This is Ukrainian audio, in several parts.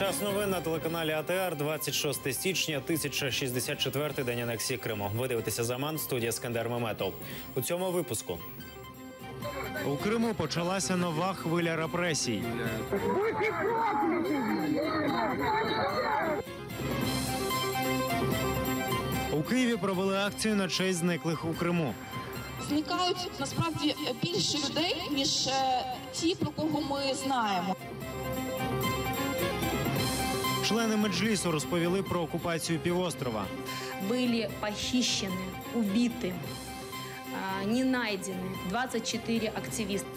Час новин на телеканалі АТР 26 січня, 1064 день анексії Криму. Ви дивитеся заман студія Скандер Меметов. У цьому випуску. У Криму почалася нова хвиля репресій. У Києві провели акцію на честь зниклих у Криму. зникають насправді більше людей ніж е, ті, про кого ми знаємо. Члени меджлісу розповіли про окупацію півострова. были похищены, убиты, а, не найдены 24 активиста.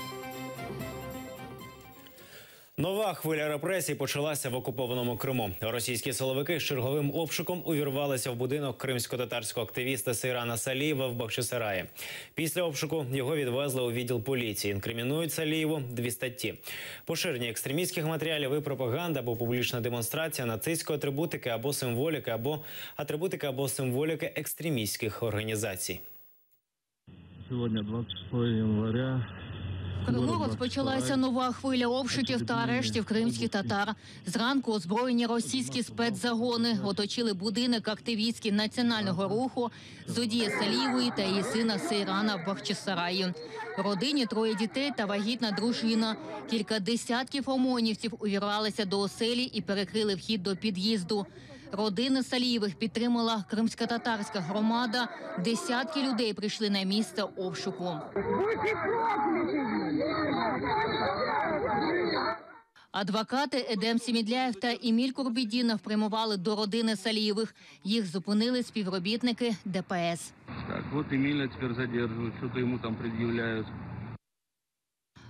Нова хвиля репресій почалася в окупованому Криму. Російські силовики з черговим обшуком увірвалися в будинок кримсько-татарського активіста Сейрана Салієва в Бахчисараї. Після обшуку його відвезли у відділ поліції. Інкримінують Салієву дві статті: поширення екстремістських матеріалів і пропаганда або публічна демонстрація нацистської атрибутики або символіки, або атрибутики або символіки екстремістських організацій. Сегодня 26 января. Криму розпочалася нова хвиля обшуків та арештів кримських татар. Зранку озброєні російські спецзагони оточили будинок активістки національного руху Зодія Салієвої та її сина Сейрана в Бахчисараї. Родині троє дітей та вагітна дружина. Кілька десятків омонівців увірвалися до оселі і перекрили вхід до під'їзду. Родини Салієвих підтримала кримсько-татарська громада. Десятки людей прийшли на місце обшуку. Адвокати Едем Сімідляєв та Еміль Курбідінов прямували до родини Салієвих. Їх зупинили співробітники ДПС. Так, вот Эмиля теперь задерживают, что-то ему там предъявляют.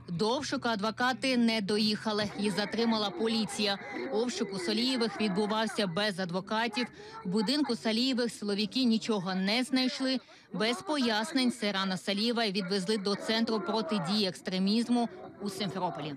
До обшуку адвокати не доїхали. Їх затримала поліція. Обшук у Салієвих відбувався без адвокатів. В будинку Салієвих силовики нічого не знайшли. Без пояснень Сейрана Салієва відвезли до центру протидії екстремізму у Симферополі.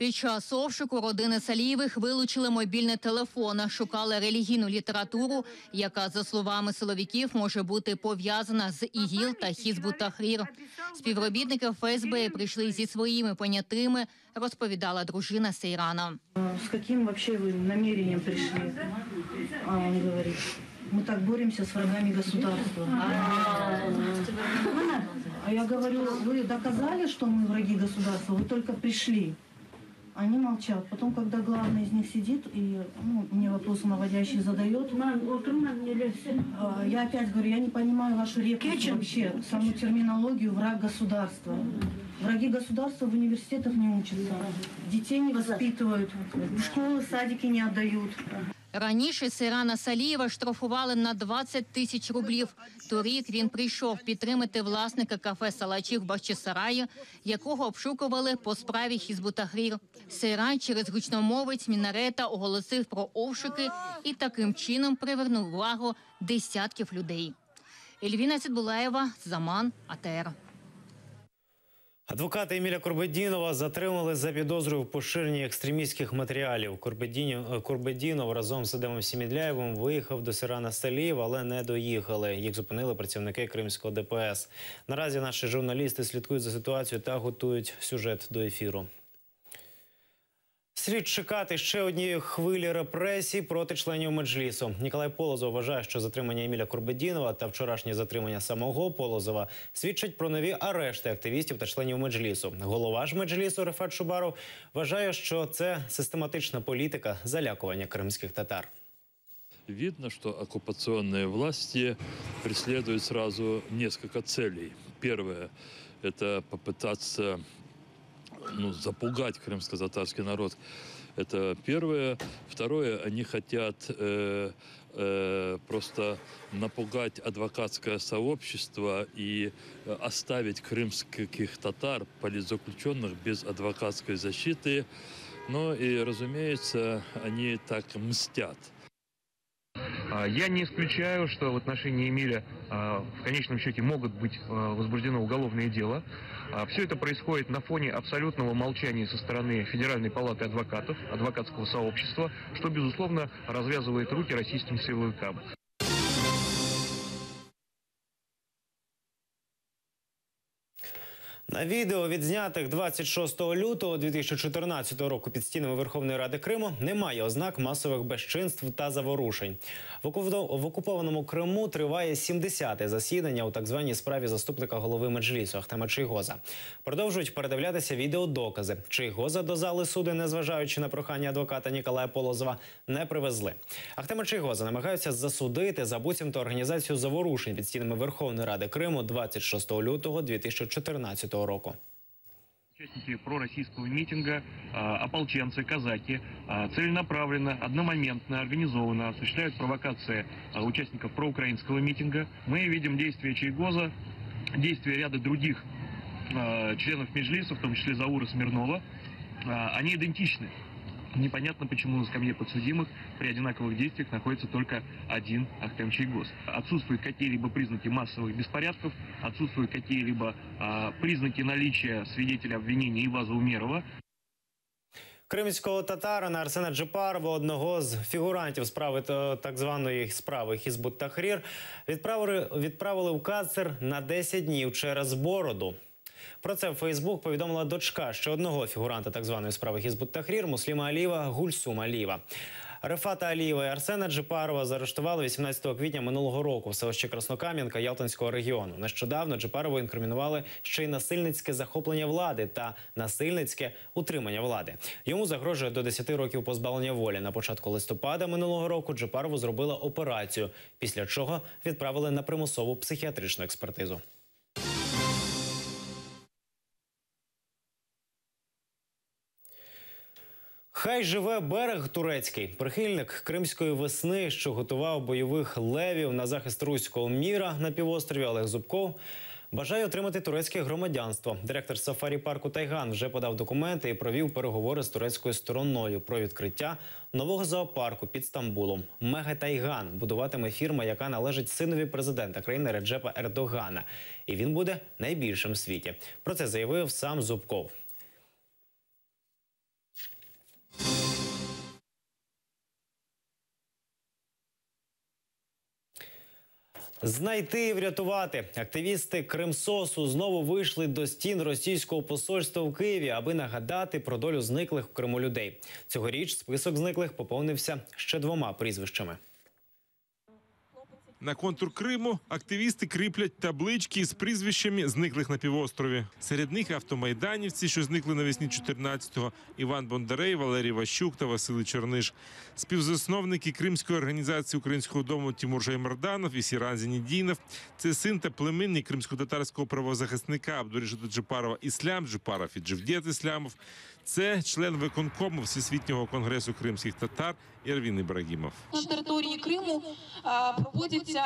Під час обшуку родини Салієвих вилучили мобільний телефон, шукали релігійну літературу, яка, за словами силовиків, може бути пов'язана з ІГІЛ та Хізбу Тахрір. Співробітники ФСБ прийшли зі своїми понятими, розповідала дружина Сейрана. С каким вообще вы намерением пришли? А он говорит, мы так боремся с врагами государства. А я говорю, вы доказали, что мы враги государства? Вы только пришли. Они молчат. Потом, когда главный из них сидит и ну, мне вопросы наводящие задает, а, я опять говорю, я не понимаю вашу реплику вообще, саму терминологию враг государства. Враги государства в университетах не учатся, детей не воспитывают, в школы, садики не отдают. Раніше Сейрана Салієва штрафували на 20 тисяч рублів. Торік він прийшов підтримати власника кафе Салачик в Бахчисараї, якого обшукували по справі Хізб ут-Тахрір. Сейран через гучномовець мінарета оголосив про обшуки і таким чином привернув увагу десятків людей. Ельвіна Цидбулаєва, Заман, АТР. Адвоката Еміля Курбедінова затримали за підозрою в поширенні екстремістських матеріалів. Е, Курбедінов разом з Едемом Семедляєвим виїхав до Сейрана Салієва, але не доїхали. Їх зупинили працівники кримського ДПС. Наразі наші журналісти слідкують за ситуацією та готують сюжет до ефіру. Слід чекати ще однієї хвилі репресій проти членів меджлісу. Ніколай Полозов вважає, що затримання Еміля Курбедінова та вчорашнє затримання самого Полозова свідчать про нові арешти активістів та членів меджлісу. Голова ж меджлісу Рефат Шубаров вважає, що це систематична політика залякування кримських татар. Видно, что оккупационные власти преследуют сразу несколько целей. Первое – это попытаться ну, запугать крымско-татарский народ. Это первое. Второе, они хотят э, э, просто напугать адвокатское сообщество и э, оставить крымских татар, политзаключенных, без адвокатской защиты. Ну и, разумеется, они так мстят. А, Я не исключаю, что в отношении Эмиля а, в конечном счете могут быть а, возбуждено уголовное дело. Все это происходит на фоне абсолютного молчания со стороны Федеральной палаты адвокатов, адвокатского сообщества, что, безусловно, развязывает руки российским силовикам. На відео, відзнятих 26 лютого 2014 року під стінами Верховної Ради Криму, немає ознак масових безчинств та заворушень. В окуп- в окупованому Криму триває 70-те засідання у так званій справі заступника голови Меджлісу Ахтема Чийгоза. Продовжують передивлятися відеодокази. Чийгоза до зали суду, незважаючи на прохання адвоката Ніколая Полозова, не привезли. Ахтема Чийгоза намагаються засудити за буцімто організацію заворушень під стінами Верховної Ради Криму 26 лютого 2014 року. Участники пророссийского митинга, а, ополченцы, казаки, а, целенаправленно, одномоментно, организованно осуществляют провокации а, участников проукраинского митинга. Мы видим действия Чайгоза, действия ряда других членов Межлиса, в том числе Заура Смирнова. Они идентичны. Непонятно, почему на скамье подсудимых при одинаковых действиях находится только один Ахтем Чайгоз. Отсутствуют какие-либо признаки массовых беспорядков, отсутствуют какие-либо а, признаки наличия свидетеля обвинения Иваза Умерова. Кримського татарина Арсена Джипарова, одного з фігурантів справи та- так званої справи Хізбут Тахрір, відправили, відправили в карцер на 10 днів через бороду. Про це в Фейсбук повідомила дочка ще одного фігуранта так званої справи Хізбут Тахрір Мусліма Алієва Гульсума Алієва. Рефата Алієва і Арсена Джипарова заарештували 18 квітня минулого року в селищі Краснокам'янка Ялтинського регіону. Нещодавно Джипарову інкримінували ще й насильницьке захоплення влади та насильницьке утримання влади. Йому загрожує до 10 років позбавлення волі. На початку листопада минулого року Джипарову зробили операцію, після чого відправили на примусову психіатричну експертизу. Хай живе берег турецький, прихильник кримської весни, що готував бойових левів на захист руського міра на півострові Олег Зубков. Бажає отримати турецьке громадянство. Директор сафарі парку Тайган вже подав документи і провів переговори з турецькою стороною про відкриття нового зоопарку під Стамбулом. Мега Тайган будуватиме фірма, яка належить синові президента країни Реджепа Ердогана. І він буде найбільшим в світі. Про це заявив сам Зубков. Знайти і врятувати активісти Кримсосу знову вийшли до стін російського посольства в Києві, аби нагадати про долю зниклих в Криму людей. Цьогоріч список зниклих поповнився ще двома прізвищами. На контур Криму активісти кріплять таблички з прізвищами зниклих на півострові. Серед них автомайданівці, що зникли навесні 14-го, Іван Бондарей, Валерій Ващук та Василий Черниш. Співзасновники Кримської організації українського дому Тимур Жаймарданов і Сіран Зенідінов. Це син та племінник кримсько-татарського правозахисника Абдурішита Джипарова Іслям Джипаров і Джевдєт Іслямов. Це член виконкому Всесвітнього конгресу кримських татар Ірвін Ібрагімов. на території Криму проводяться,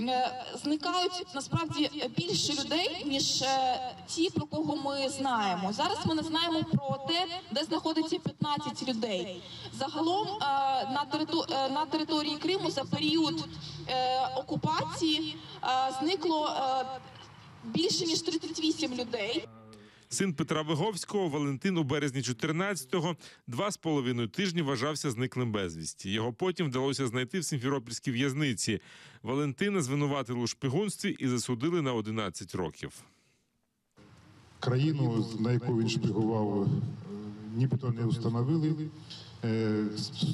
е, зникають насправді більше людей, ніж е, ті, про кого ми знаємо. Зараз ми не знаємо про те, де знаходиться 15 людей. Загалом е, на, території Криму за період окупації зникло більше ніж 38 людей. Син Петра Виговського Валентин у березні 14-го два з половиною тижні вважався зниклим безвісті. Його потім вдалося знайти в Сімферопольській в'язниці. Валентина звинуватили у шпигунстві і засудили на 11 років. Країну, на яку він шпигував, е, нібито не встановили. Е,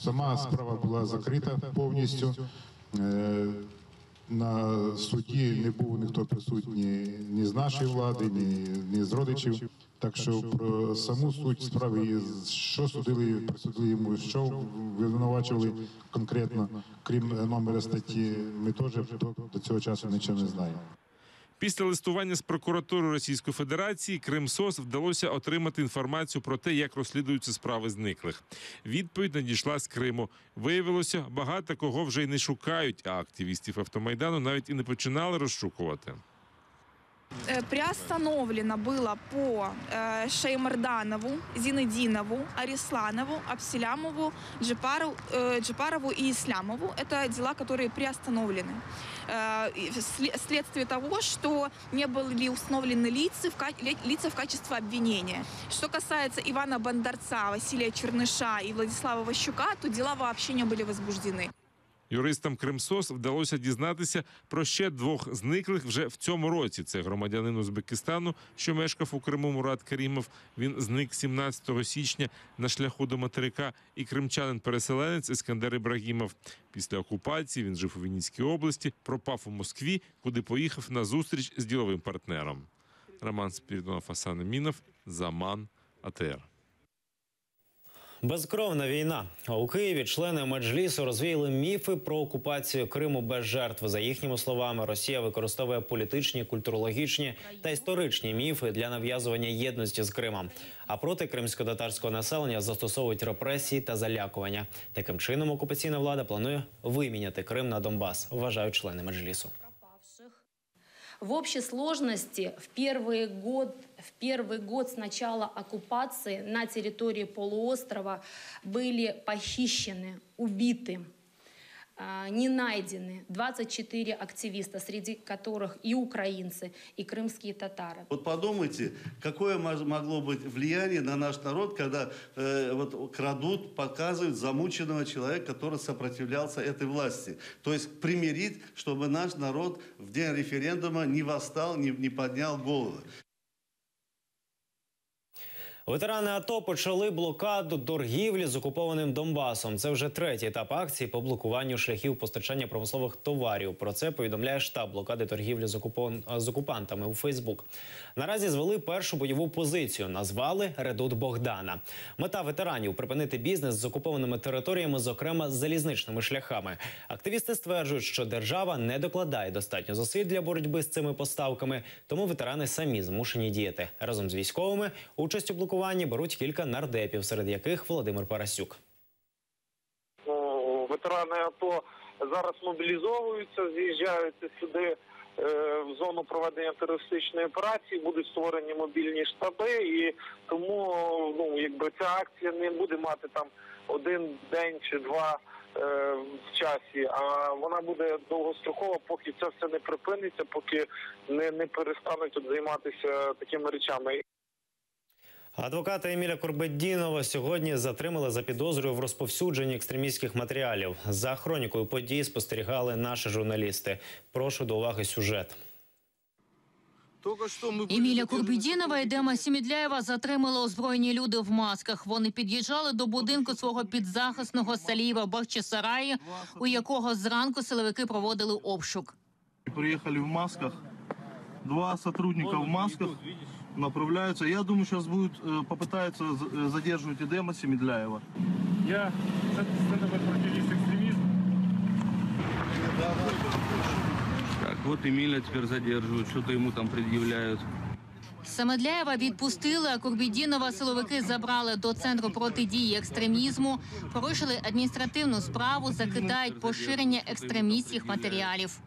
Сама справа була закрита повністю. На суді не був ніхто присутній ні з нашої влади, ні, ні з родичів. Так що про саму суть справи, що судили, присудили йому, що винувачували конкретно, крім номера статті, ми теж до цього часу нічого не знаємо. Після листування з прокуратури Російської Федерації Кримсос вдалося отримати інформацію про те, як розслідуються справи зниклих. Відповідь надійшла з Криму. Виявилося, багато кого вже й не шукають, а активістів автомайдану навіть і не починали розшукувати. Э, Приостановлено было по э, Шеймарданову, Зинединову, Арисланову, Абселямову, Джипару, э, Джипарову и Ислямову. Это дела, которые приостановлены. Вследствие того, что не были установлены лица в, лица в качестве обвинения. Что касается Ивана Бондарца, Василия Черныша и Владислава Ващука, то дела вообще не были возбуждены. Юристам Кримсос вдалося дізнатися про ще двох зниклих вже в цьому році. Це громадянин Узбекистану, що мешкав у Криму Мурат Карімов. Він зник 17 січня на шляху до материка. І кримчанин-переселенець Іскандер Ібрагімов. Після окупації він жив у Вінницькій області, пропав у Москві, куди поїхав на зустріч з діловим партнером. Роман Спірідонов, Асан Мінов, Заман, АТР. Безкровна війна у Києві. Члени меджлісу розвіяли міфи про окупацію Криму без жертв. За їхніми словами, Росія використовує політичні, культурологічні та історичні міфи для нав'язування єдності з Кримом. А проти кримсько-татарського населення застосовують репресії та залякування. Таким чином окупаційна влада планує виміняти Крим на Донбас. Вважають члени меджлісу. В общей сложности в первый год, в первый год с начала оккупации на территории полуострова были похищены, убиты, а, не найдены 24 активиста, среди которых и украинцы, и крымские татары. Вот подумайте, какое могло быть влияние на наш народ, когда э, вот крадут, показывают замученного человека, который сопротивлялся этой власти. То есть примирить, чтобы наш народ в день референдума не восстал, не, не поднял головы. Ветерани АТО почали блокаду торгівлі з окупованим Донбасом. Це вже третій етап акції по блокуванню шляхів постачання промислових товарів. Про це повідомляє штаб блокади торгівлі з, окупон- з окупантами у Фейсбук. Наразі звели першу бойову позицію. Назвали Редут Богдана. Мета ветеранів припинити бізнес з окупованими територіями, зокрема залізничними шляхами. Активісти стверджують, що держава не докладає достатньо зусиль для боротьби з цими поставками, тому ветерани самі змушені діяти. Разом з військовими участь у беруть кілька нардепів, серед яких Володимир Парасюк. Ну, ветерани АТО зараз мобілізовуються, з'їжджаються сюди е, в зону проведення терористичної операції, будуть створені мобільні штаби, і тому ну якби ця акція не буде мати там один день чи два. е, В часі, а вона буде довгострокова, поки це все не припиниться, поки не, не перестануть тут займатися такими речами. Адвоката Еміля Корбедінова сьогодні затримали за підозрою в розповсюдженні екстремістських матеріалів. За хронікою подій спостерігали наші журналісти. Прошу до уваги сюжет. Еміля Курбідінова і Дема Сімідляєва затримали озброєні люди в масках. Вони під'їжджали до будинку свого підзахисного Салієва в Бахчисараї, у якого зранку силовики проводили обшук. Приехали в масках. Два сотрудника в масках направляются. Я думаю, сейчас будет э, попытаются з- э, задерживать Эдема Семедляева. Я Центр противодействия экстремизму. Так, вот Эмиля теперь задерживают, что-то ему там предъявляют. Самедляєва відпустили, а Курбідінова силовики забрали до центру протидії екстремізму, порушили адміністративну справу, закидають поширення екстремістських матеріалів.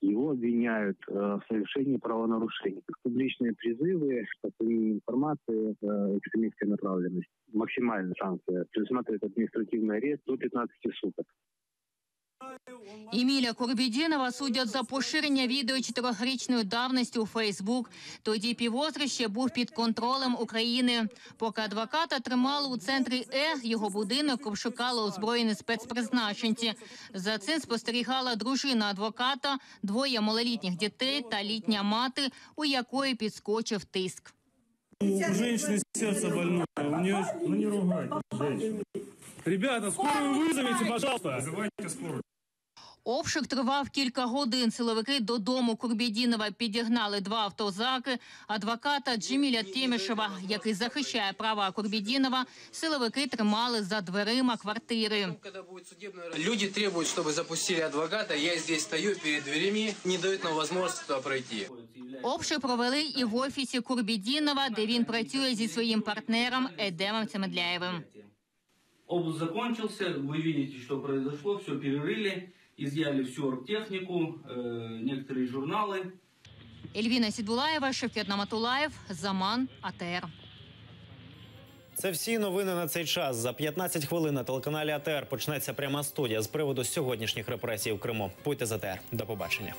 Его обвиняют э, в совершении правонарушений. Публичные призывы, распространение информации э, экстремистской направленности. Максимальные шансы предусматривает административный арест до 15 суток. Еміля Курбідінова судять за поширення відео чотирьохрічної давності у Фейсбук. Тоді півострів ще був під контролем України. Поки адвоката тримали у центрі Е, його будинок обшукали озброєні спецпризначенці. За цим спостерігала дружина адвоката, двоє малолітніх дітей та літня мати, у якої підскочив тиск. У женщины сердце больное. У нее... Ну не ругайте женщину. Ребята, скорую вызовите, пожалуйста. Вызывайте скорую. Обшук тривав кілька годин. Силовики додому Курбідінова підігнали два автозаки. Адвоката Джеміля Тємішева, який захищає права Курбідінова, силовики тримали за дверима квартири. Люди требуют, чтобы запустили адвоката. Я здесь стою перед дверями, не дают нам возможность туда пройти. Обшук провели і в офісі Курбідінова, де він працює зі своїм партнером Едемом Цемедляєвим. Обыск закончился, вы видите, что произошло, все перерыли, изъяли всю оргтехнику, э, некоторые журналы. Ельвіна Сідбулаєва, Шевкет Наматулаєв, Заман, АТР. Це всі новини на цей час. За 15 хвилин на телеканалі АТР почнеться пряма студія з приводу сьогоднішніх репресій в Криму. Будьте за ТР. До побачення.